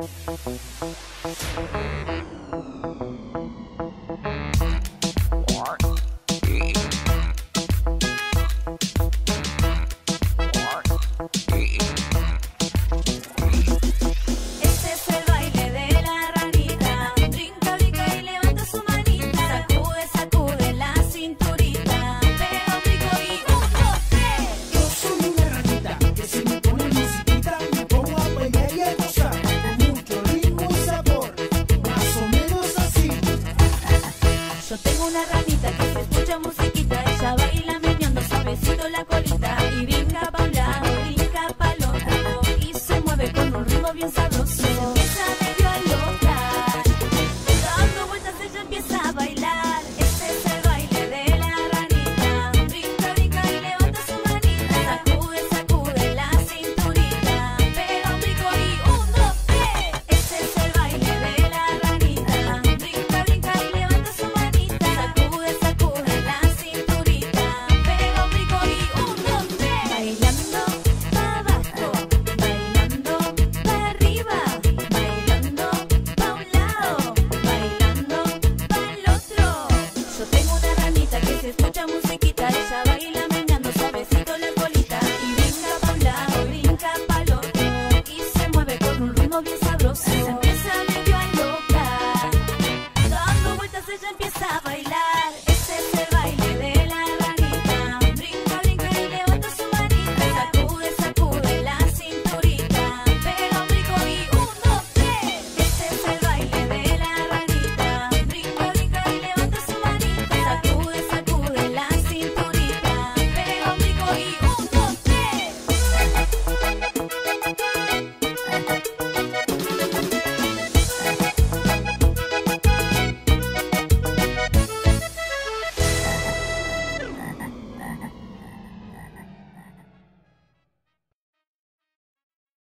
Thank you. Yo tengo una ranita